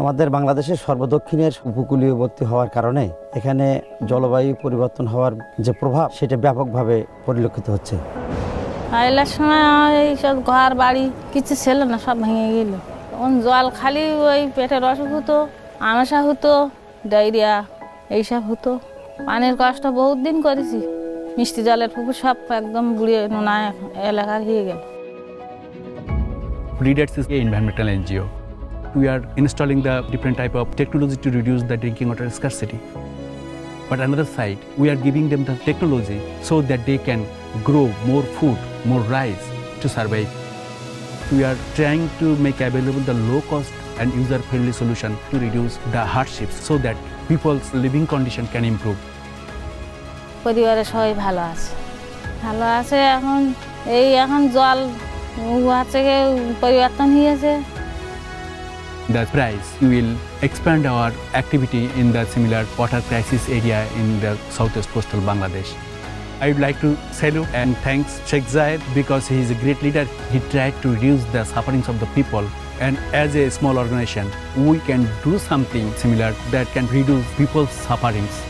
আমাদের বাংলাদেশের সর্বদক্ষিণের উপকূলীয়বর্তী হওয়ার কারণে এখানে জলবায়ু পরিবর্তন হওয়ার যে প্রভাব সেটা ব্যাপকভাবে পরিলক্ষিত হচ্ছে। আইলার সময় এইসব ঘর বাড়ি কিছু ছিল না সব ভেঙে গেল। তখন জল খালি ওই পেটের অসুখ হতো আমাশা হতো ডায়রিয়া এইসব হতো। পানির কষ্ট বহুত দিন করেছি। মিষ্টি জলের পুকুর সব একদম বুড়িয়ে নোনা এলাকার হয়ে গেল। An environmental NGO. We are installing the different type of technology to reduce the drinking water scarcity. But another side, we are giving them the technology so that they can grow more food, more rice to survive. We are trying to make available the low cost and user friendly solution to reduce the hardships so that people's living condition can improve. পরিবারের সবাই ভালো আছে ভালো আছে এখন এই এখন জল হচ্ছে গিয়ে পরিবর্তন হয়েছে the price we will expand our activity in the similar water crisis area in the southwest coastal Bangladesh. I would like to salute and thanks Sheikh Zayed because he is a great leader. He tried to reduce the sufferings of the people and as a small organization we can do something similar that can reduce people's sufferings.